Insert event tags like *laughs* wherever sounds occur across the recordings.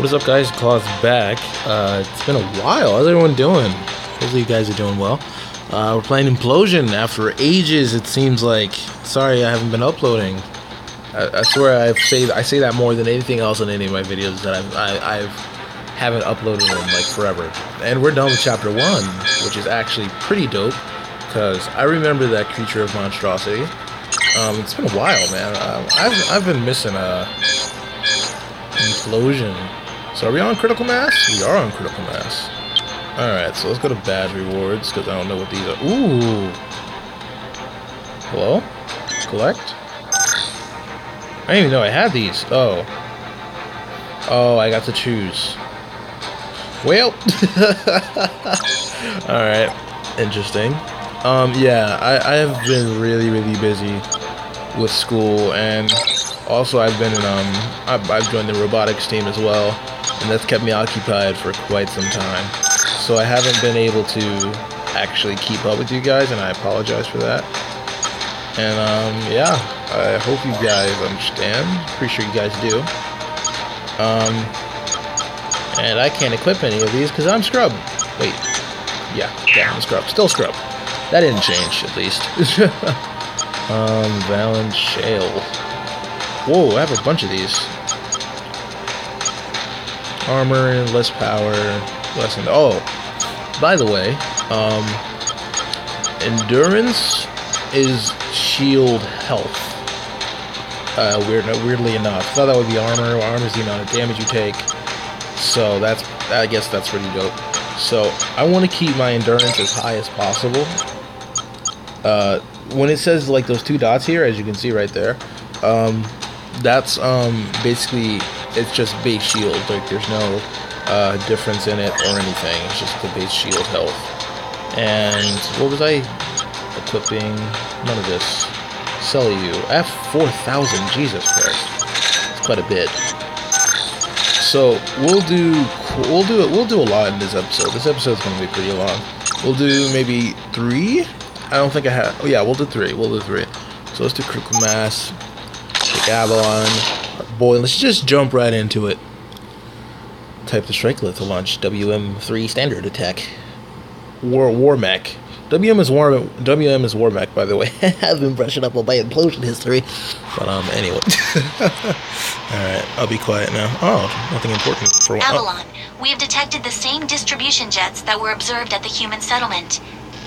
What is up, guys? Claw's back. Uh, it's been a while. How's everyone doing? Hopefully, you guys are doing well. Uh, we're playing Implosion after ages. It seems like. Sorry, I haven't been uploading. I, I swear, I say I say that more than anything else in any of my videos that I've I, I've haven't uploaded in like forever. And we're done with chapter one, which is actually pretty dope because I remember that creature of monstrosity. Um, it's been a while, man. Um, I've I've been missing a implosion. So are we on critical mass? We are on critical mass. Alright, so let's go to badge rewards, because I don't know what these are. Ooh! Hello? Collect? I didn't even know I had these. Oh. Oh, I got to choose. Well. *laughs* Alright. Interesting. Um, yeah, I, I have been really, really busy with school, and also I've been in, um, I've, I've joined the robotics team as well and that's kept me occupied for quite some time. So I haven't been able to actually keep up with you guys, and I apologize for that. And um, yeah, I hope you guys understand. Pretty sure you guys do. Um, and I can't equip any of these because I'm scrub. Wait, yeah, yeah, I'm scrub. Still scrub. That didn't change, at least. *laughs* um, Valen Shale. Whoa, I have a bunch of these armor, less power, less. oh, by the way, um, endurance is shield health. Uh, weird, weirdly enough, I thought that would be armor. Armor is the amount of damage you take. So that's, I guess that's pretty dope. So I want to keep my endurance as high as possible. Uh, when it says like those two dots here, as you can see right there, um, that's um, basically it's just base shield. Like there's no uh, difference in it or anything. It's just the base shield health. And what was I equipping? None of this. Sell you. I have 4,000. Jesus Christ. It's quite a bit. So we'll do we'll do it. We'll do a lot in this episode. This episode's gonna be pretty long. We'll do maybe three. I don't think I have. Oh yeah, we'll do three. We'll do three. So let's do critical mass. Avalon boy, let's just jump right into it. Type the strike to launch WM3 standard attack. War War Mech. WM is War WM is War Mech, by the way. *laughs* I've been brushing up on my implosion history. But um anyway. *laughs* Alright, I'll be quiet now. Oh, nothing important for one. Avalon, oh. we have detected the same distribution jets that were observed at the human settlement.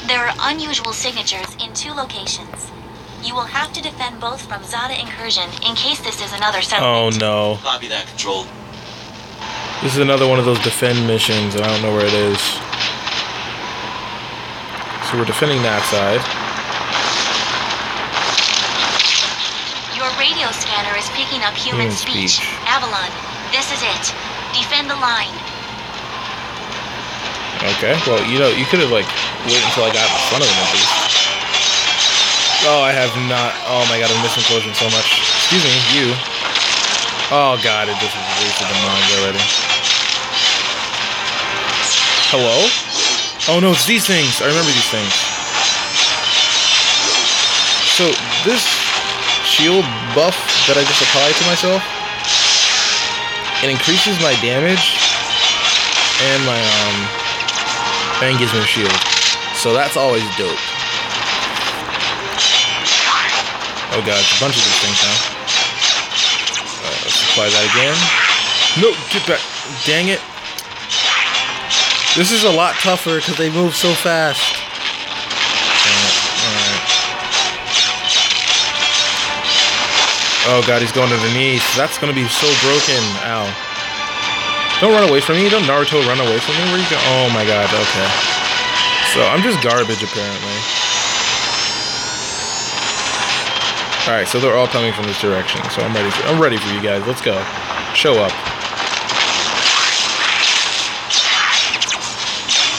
There are unusual signatures in two locations. You will have to defend both from Zada incursion in case this is another settlement. Oh no. Copy that, Control. This is another one of those defend missions, and I don't know where it is. So we're defending that side. Your radio scanner is picking up human, human speech. speech. Avalon, this is it. Defend the line. Okay, well, you know, you could have, like, waited until I got in front of them at least. Oh, I have not. Oh my god, I'm missing closing so much. Excuse me, you. Oh god, it just wasted the mines already. Hello? Oh no, it's these things. I remember these things. So, this shield buff that I just applied to myself, it increases my damage and my, um, and gives me a shield. So that's always dope. Oh god, it's a bunch of these things now. Let's apply that again. No, get back. Dang it. This is a lot tougher because they move so fast. Oh god, he's going underneath. That's gonna be so broken. Ow. Don't run away from me. Don't Naruto run away from me. Where you go? Oh my god, okay. So I'm just garbage apparently. All right, so they're all coming from this direction. So I'm ready. For, I'm ready for you guys. Let's go. Show up.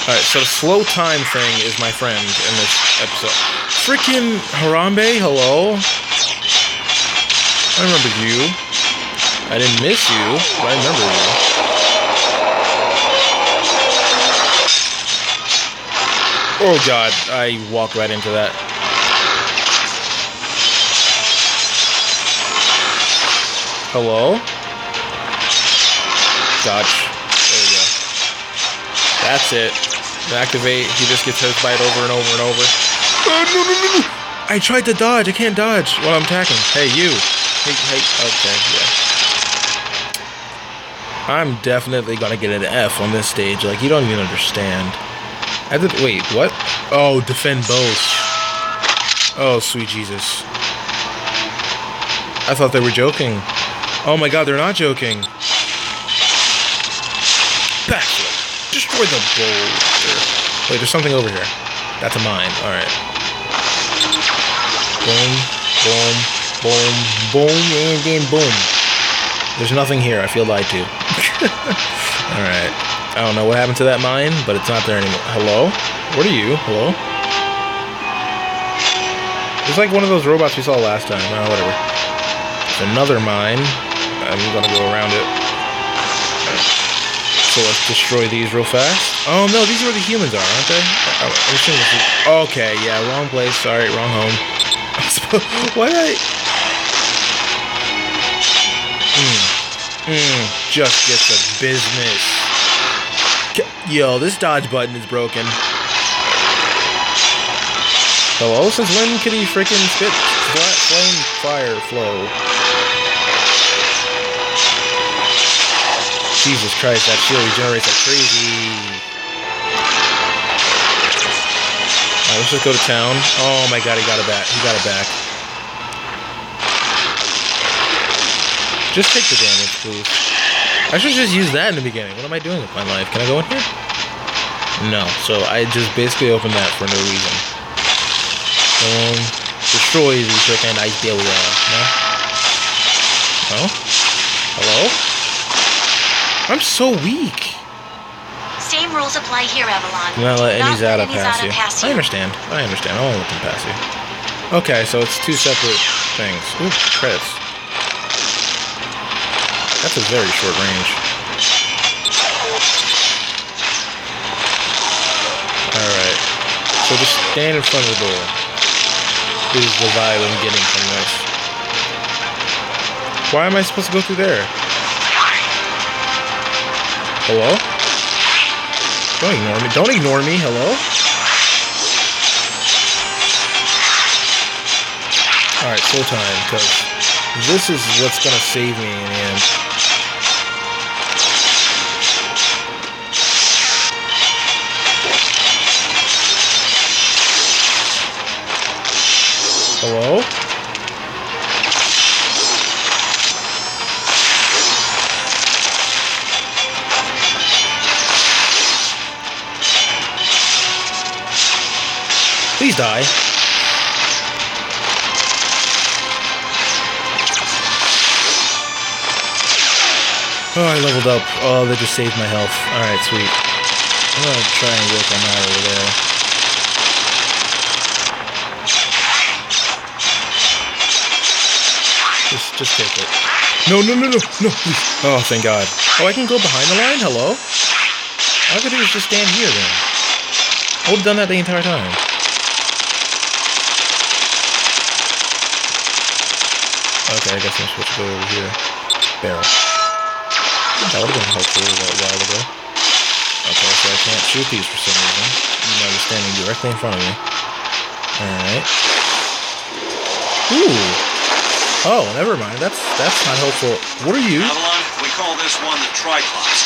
All right, so the slow time thing is my friend in this episode. Freaking Harambe, hello. I remember you. I didn't miss you, but I remember you. Oh god, I walked right into that. Hello? Dodge. There we go. That's it. Activate. He just gets by it over and over and over. Oh, no, no, no, no. I tried to dodge. I can't dodge while I'm attacking. Hey, you. Hey, hey. Okay, yeah. I'm definitely gonna get an F on this stage. Like, you don't even understand. I did. Wait, what? Oh, defend both. Oh, sweet Jesus. I thought they were joking. Oh my god, they're not joking. Backflip. Destroy the boulder. Wait, there's something over here. That's a mine. Alright. Boom, boom, boom, boom, and then boom. There's nothing here. I feel lied to. *laughs* Alright. I don't know what happened to that mine, but it's not there anymore. Hello? What are you? Hello? It's like one of those robots we saw last time. Oh, whatever. It's another mine. I'm gonna go around it. So let's destroy these real fast. Oh no, these are where the humans are, aren't they? Oh, okay, yeah, wrong place. Sorry, wrong home. *laughs* Why did I? Hmm. Hmm. Just gets the business. Yo, this dodge button is broken. Hello? Since when can he freaking spit flat flame fire flow? Jesus Christ, that shield regenerates like crazy. Alright, let's just go to town. Oh my god, he got it back. He got it back. Just take the damage, please. I should just use that in the beginning. What am I doing with my life? Can I go in here? No. So I just basically opened that for no reason. Um, destroy the freaking Idelia. No? No? Hello? I'm so weak. Same rules apply here, Avalon. Do not let any Not let Zata pass you. I understand. I understand. I won't let them pass you. Okay, so it's two separate things. Ooh, credits. That's a very short range. Alright. So just stand in front of the door. Is the vibe I'm getting from this. Why am I supposed to go through there? Hello? Don't ignore me. Don't ignore me. Hello? Alright, slow time, because this is what's gonna save me in the end. Hello? Please die. Oh, I leveled up. Oh, they just saved my health. Alright, sweet. I'm gonna try and work on that over there. Just, just take it. No, no, no, no, no. Oh, thank God. Oh, I can go behind the line? Hello? All I could do is just stand here then. I would have done that the entire time. Okay, I guess I'm supposed to go over here. Barrel. That would have been helpful a while ago. Okay, so I can't shoot these for some reason. Even though they're standing directly in front of me. Alright. Ooh. Oh, never mind. That's that's not helpful. What are you? Avalon, we call this one the Triclops.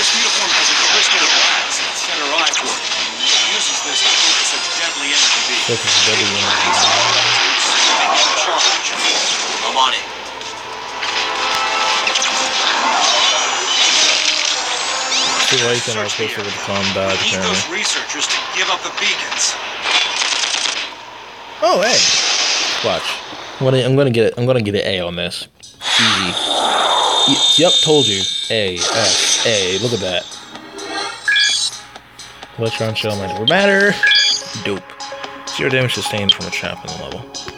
This uniform has a crystal glass in its center eye port. It uses this to focus a deadly energy beam. Focus a deadly energy beam. In charge. I'm on it. Too late then I was supposed to the go to combat need apparently. those researchers to give up the beacons. Oh, hey. Watch. I'm gonna, I'm gonna get it. I'm gonna get an A on this. Easy. Y- yep, told you. A S A. Look at that. Electron shell might never matter. Dope. Zero damage sustained from a trap in the level.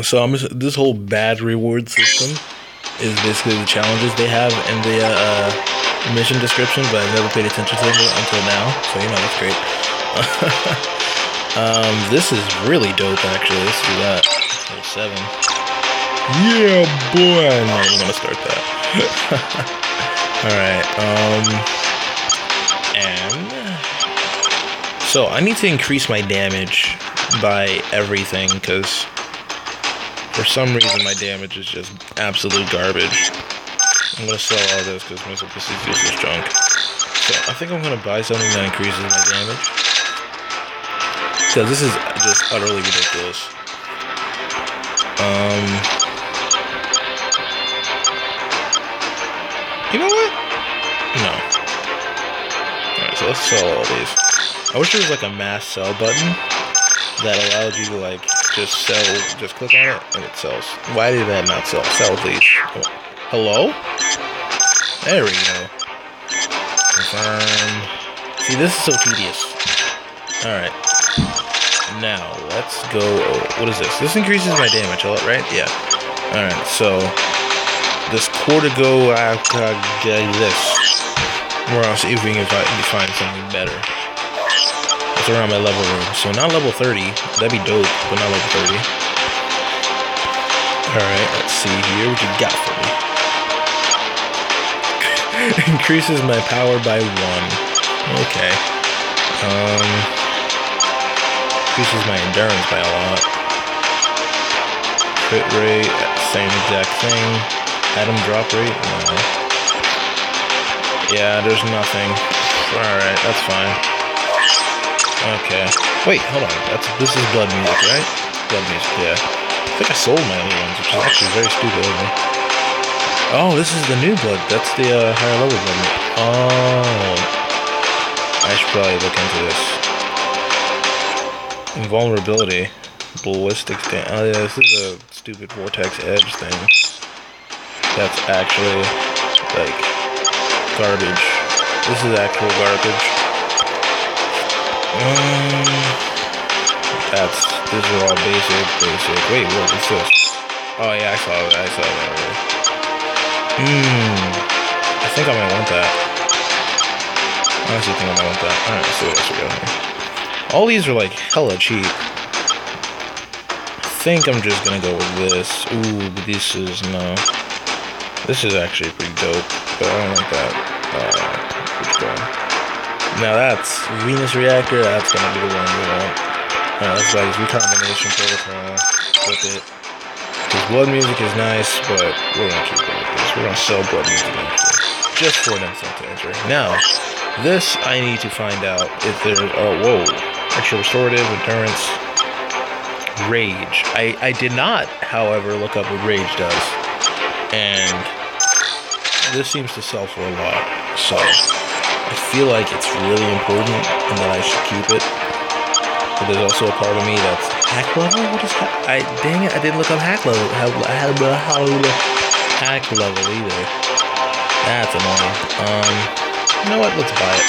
So I'm just, this whole bad reward system is basically the challenges they have in the uh, uh, mission description, but I've never paid attention to them until now. So you know that's great. *laughs* Um, this is really dope, actually. Let's do that. Seven. Yeah, boy. I'm gonna start that. *laughs* Alright, um. And. So, I need to increase my damage by everything, because. For some reason, my damage is just absolute garbage. I'm gonna sell all this because most of this is useless junk. So, I think I'm gonna buy something that increases my damage. Because this is just utterly ridiculous. Um. You know what? No. Alright, so let's sell all these. I wish there was like a mass sell button that allowed you to like just sell, just click on it and it sells. Why did that not sell? Sell please. Hello? There we go. Confirm. See, this is so tedious. Alright. Now, let's go. What is this? This increases my damage, a lot, right? Yeah. Alright, so. This Cortigo. Uh, this. We're gonna see if we can find something better. It's around my level room. So, not level 30. That'd be dope, but not level 30. Alright, let's see here. What you got for me? *laughs* Increases my power by one. Okay. Um increases my endurance by a lot. Crit rate, same exact thing. Atom drop rate, no. Yeah, there's nothing. Alright, that's fine. Okay. Wait, hold on. That's this is blood music, right? Blood music, yeah. I think I sold my other ones, which is actually very stupid of me. Oh, this is the new blood. That's the uh, higher level blood. Oh. I should probably look into this. Invulnerability. Ballistic stand. Oh yeah, this is a stupid vortex edge thing. That's actually like garbage. This is actual garbage. Um, that's these are all basic, basic. Wait, what is this? Oh yeah, I saw that. I saw that. Hmm. I think I might want that. I honestly think I might want that. Alright, let's see what else we got here. All these are like hella cheap. I think I'm just gonna go with this. Ooh, this is no. This is actually pretty dope, but I don't like that. Uh, which one? Now that's Venus Reactor. That's gonna be the one we want. Uh, that's like recombination protocol with it. Because blood music is nice, but we're gonna keep it with this. We're gonna sell blood music just for an instant to enter. Now, this I need to find out if there's. Oh, whoa extra restorative, endurance, rage. I, I did not, however, look up what rage does. And this seems to sell for a lot. So I feel like it's really important and that I should keep it. But there's also a part of me that's hack level? What is hack? I dang it, I didn't look up hack level. How, how, how, hack level either. That's annoying. Um, you know what? Let's buy it.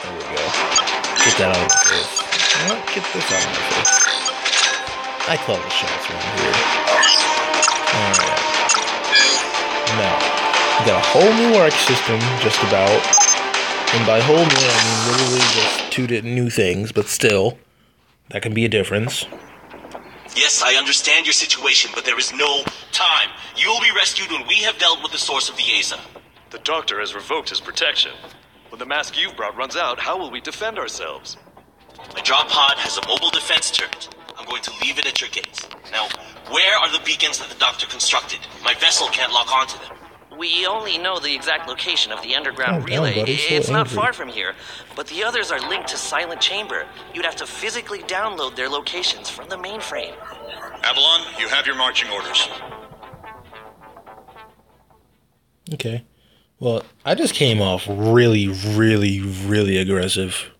There we go. Get that out of my face. You know What? Get this out of my face. I call the shots around here. Alright. Now, got a whole new arc system, just about. And by whole new, I mean literally just two new things, but still, that can be a difference. Yes, I understand your situation, but there is no time. You will be rescued when we have dealt with the source of the Aza. The doctor has revoked his protection. When the mask you've brought runs out, how will we defend ourselves? My drop pod has a mobile defense turret. I'm going to leave it at your gate. Now, where are the beacons that the doctor constructed? My vessel can't lock onto them. We only know the exact location of the underground oh, relay. it's not far from here, but the others are linked to Silent Chamber. You'd have to physically download their locations from the mainframe. Avalon, you have your marching orders. Okay. Well, I just came off really, really, really aggressive.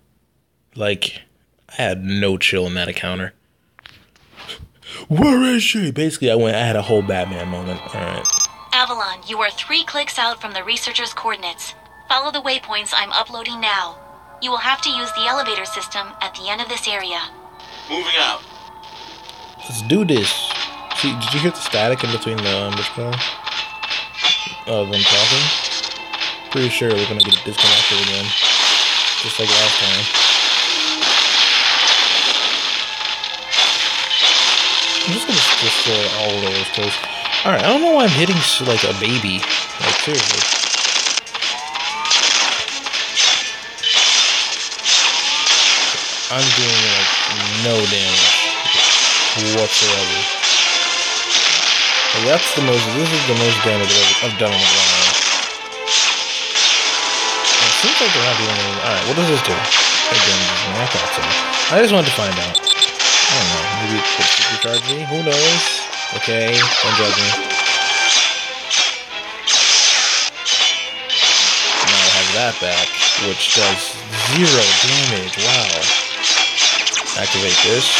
Like, I had no chill in that encounter. *laughs* Where is she? Basically, I went. I had a whole Batman moment. All right. Avalon, you are three clicks out from the researcher's coordinates. Follow the waypoints I'm uploading now. You will have to use the elevator system at the end of this area. Moving out. Let's do this. See, did you hear the static in between the um, which one? Of them talking pretty sure we're gonna get disconnected again. Just like last time. I'm just gonna destroy all of those because Alright, I don't know why I'm hitting like a baby. Like, seriously. I'm doing like no damage whatsoever. Like, that's the most, this is the most damage I've, I've done on the ground. It seems like they're not doing anything. Alright, what does this do? It damages me, I thought so. I just wanted to find out. I don't know, maybe it could supercharge me? Who knows? Okay, don't judge me. Now I have that back, which does zero damage. Wow. Activate this.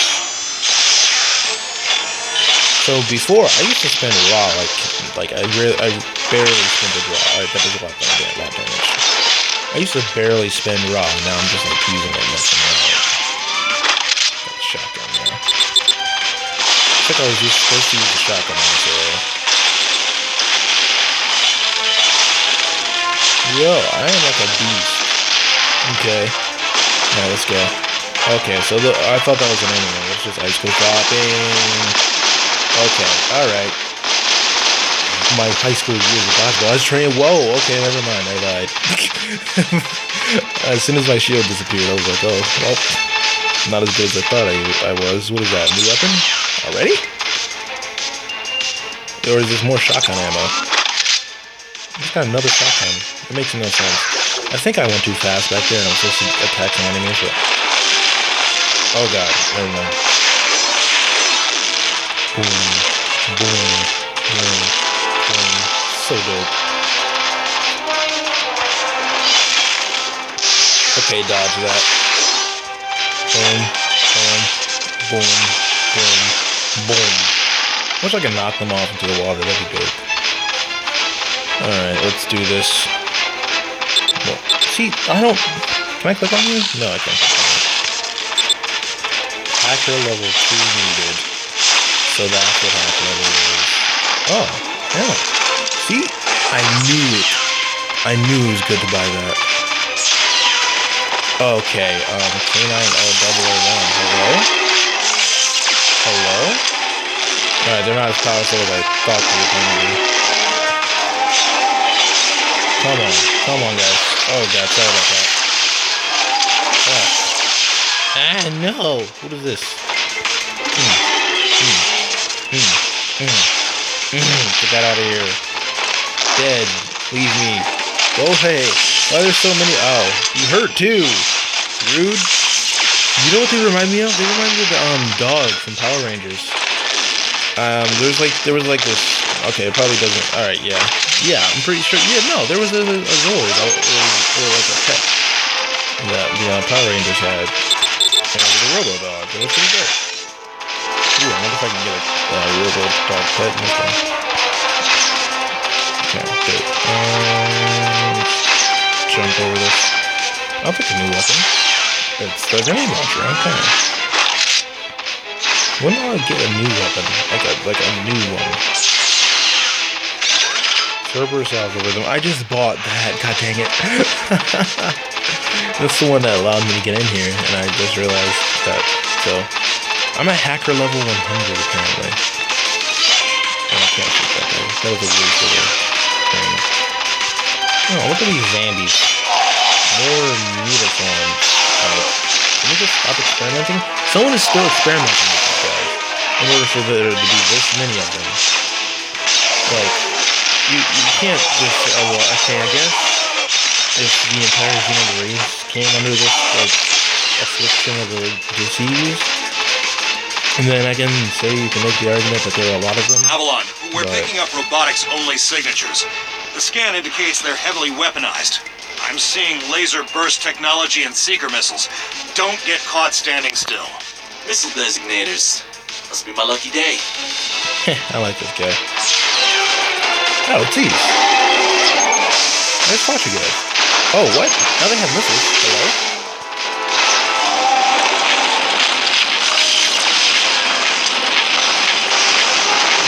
So before, I used to spend raw, like, like I really, I barely spent raw. Alright, that does a lot, a lot damage. I used to barely spend raw, now I'm just like using it much more. Got shotgun think I was just supposed to use the shotgun area. Yo, I am like a beast. Okay. Now let's go. Okay, so the, I thought that was an enemy. It's just ice cream dropping. Okay, alright. My high school years of basketball. I was training. Whoa, okay, never mind. I lied. *laughs* as soon as my shield disappeared, I was like, oh, well, not as good as I thought I, I was. What is that? New weapon? Already? Or is this more shotgun ammo? Just got another shotgun. It makes no sense. I think I went too fast back there and I'm supposed to attack some enemies, but Oh god, never mind. Boom, boom, boom, boom. So dope. Okay, dodge that. Boom, boom, boom, boom, boom. Wish I could knock them off into the water, that'd be good. Alright, let's do this. Well, see, I don't... Can I click on you? No, I can't hacker level 2 needed. So that's what hacker level is. Oh, yeah. See? I knew it. I knew it was good to buy that. Okay, um, K9O001. Hello? Hello? Alright, they're not as powerful as I thought they were going to be. Come on. Come on, guys. Oh, God, sorry about that. Oh. Ah, no! What is this? Mm. Mm. Mm. Get that out of here. Dead. Leave me. Go away. Why there's so many? Oh, you hurt too. Rude. You know what they remind me of? They remind me of the um dog from Power Rangers. Um, there's like there was like this. Okay, it probably doesn't. All right, yeah, yeah. I'm pretty sure. Yeah, no, there was a, a Zord or, or, like a pet that the uh, Power Rangers had and it was a Robo Dog. It was pretty dope. Ooh, I wonder if I can get a uh, Robo Dog pet one. Okay. Um, jump over this. I'll pick a new weapon. It's the grenade launcher. Okay. When do I get a new weapon? Like a like a new one. Cerberus algorithm. I just bought that. God dang it. *laughs* That's the one that allowed me to get in here, and I just realized that. So, I'm at hacker level 100 apparently. Oh, I can't that. That was a weird little thing. Oh, look at these zombies. More mutaforms. Uh, can we just stop experimenting? Someone is still experimenting with these guys in order for there to be this many of them. Like, you, you can't just, oh, well, okay, I guess if the entire human race came under this like affliction of the disease, and then I can say you can make the argument that there are a lot of them. Avalon, we're but... picking up robotics only signatures. The scan indicates they're heavily weaponized. I'm seeing laser burst technology and seeker missiles. Don't get caught standing still. Missile designators. Must be my lucky day. *laughs* I like this guy. Oh, geez. Nice watch you guys. Oh, what? Now they have missiles. Hello?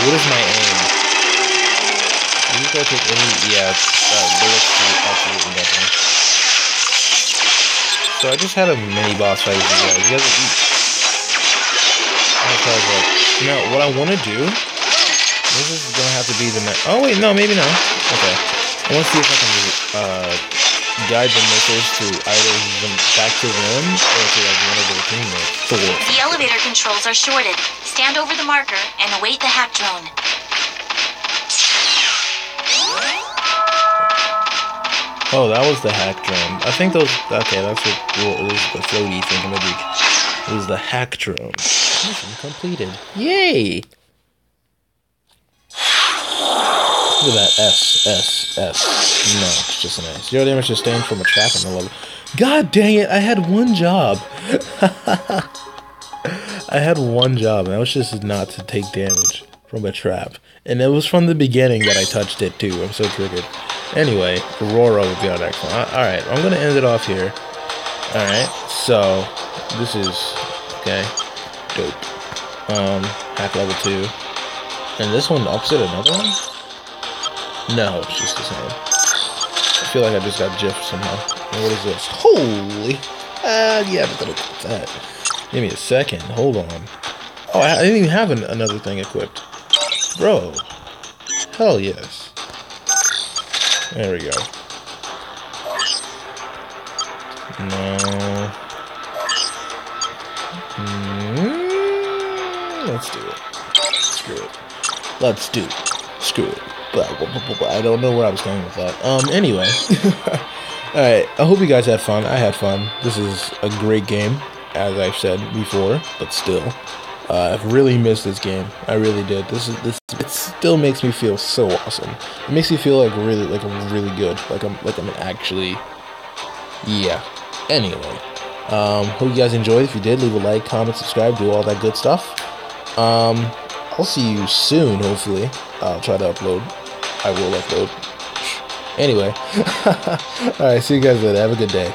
What is my aim? Just take any, yeah, uh, to absolutely nothing. So I just had a mini boss fight with you guys. You guys are like, you know, what I want to do This is gonna have to be the next. Oh wait, no, maybe not. Okay. I want to see if I can uh, guide the missiles to either them back to them or to like one of their teammates. The elevator controls are shorted. Stand over the marker and await the hack drone. Oh, that was the hack drone. I think those. Okay, that's what well, it was the floaty thingamajig. It was the hack drone. Mission completed. Yay! Look at that S S S. No, it's just an S. Zero damage sustained from a trap on the level. God dang it! I had one job. *laughs* I had one job, and that was just not to take damage from a trap. And it was from the beginning that I touched it too. I'm so triggered. Anyway, Aurora will be our next one. Alright, I'm gonna end it off here. Alright, so this is okay. Dope. Um, hack level two. And this one opposite another one? No, it's just the same. I feel like I just got jiffed somehow. What is this? Holy! Uh, yeah, I'm gonna that. Give me a second. Hold on. Oh, I didn't even have an, another thing equipped. Bro. Hell yes. There we go. No. Mm, let's do it. Screw it. Let's do it. Screw it. I don't know where I was going with that. Um, anyway. *laughs* Alright, I hope you guys had fun. I had fun. This is a great game, as I've said before, but still. Uh, I've really missed this game. I really did. This is this. It still makes me feel so awesome. It makes me feel like really, like I'm really good. Like I'm, like I'm actually. Yeah. Anyway, um, hope you guys enjoyed. If you did, leave a like, comment, subscribe, do all that good stuff. Um, I'll see you soon. Hopefully, I'll try to upload. I will upload. Anyway, *laughs* all right. See you guys later. Have a good day.